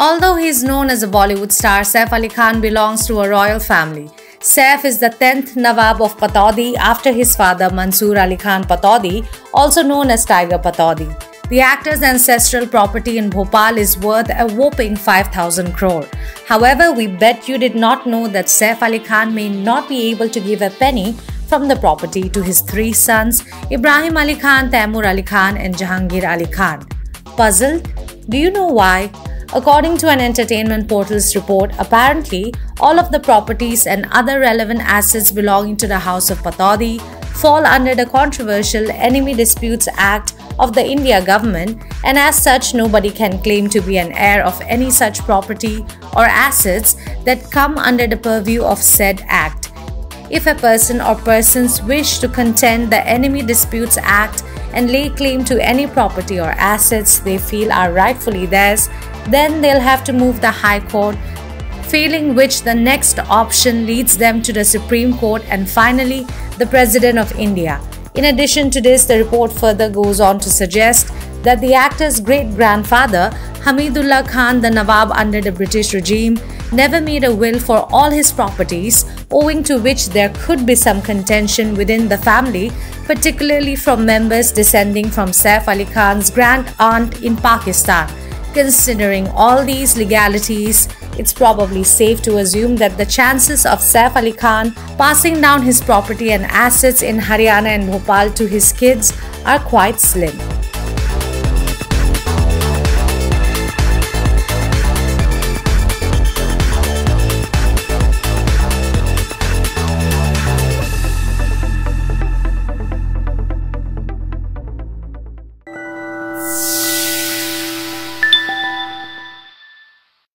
Although he is known as a Bollywood star, Saif Ali Khan belongs to a royal family. Saif is the 10th Nawab of Pataudi after his father Mansoor Ali Khan Pataudi, also known as Tiger Pataudi. The actor's ancestral property in Bhopal is worth a whopping 5000 crore. However, we bet you did not know that Saif Ali Khan may not be able to give a penny from the property to his three sons Ibrahim Ali Khan, Taimur Ali Khan, and Jehangir Ali Khan. Puzzled? Do you know why? According to an entertainment portal's report, apparently all of the properties and other relevant assets belonging to the House of Pataudi fall under the controversial Enemy Disputes Act of the India government, and as such, nobody can claim to be an heir of any such property or assets that come under the purview of said act. If a person or persons wish to contend the Enemy Disputes Act and lay claim to any property or assets they feel are rightfully theirs, then they'll have to move the High Court, failing which the next option leads them to the Supreme Court and finally the President of India. In addition to this, the report further goes on to suggest that the actor's great grandfather, Hamidullah Khan, the Nawab under the British regime, never made a will for all his properties, owing to which there could be some contention within the family, particularly from members descending from Saif Ali Khan's grand aunt in Pakistan. Considering all these legalities, it's probably safe to assume that the chances of Saif Ali Khan passing down his property and assets in Haryana and Bhopal to his kids are quite slim.